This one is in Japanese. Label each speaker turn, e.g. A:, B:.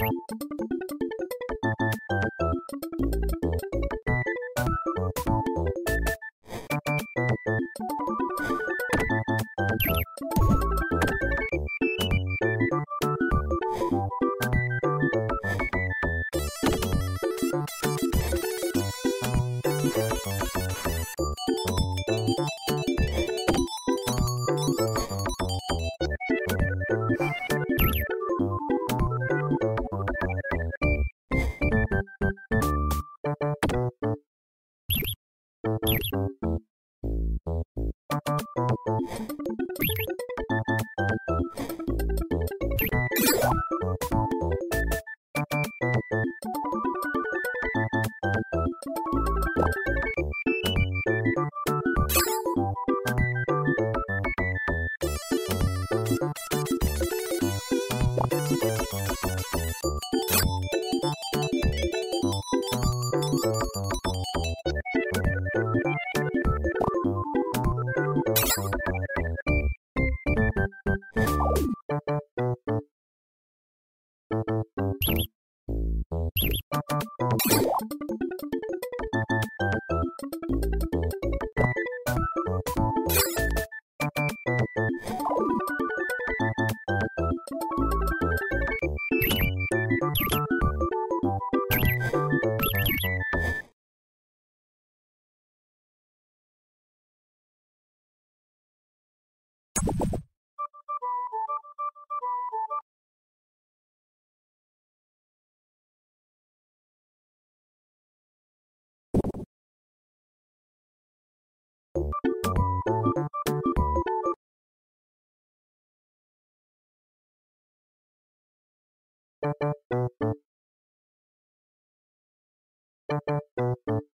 A: Thank you. you
B: Thank you.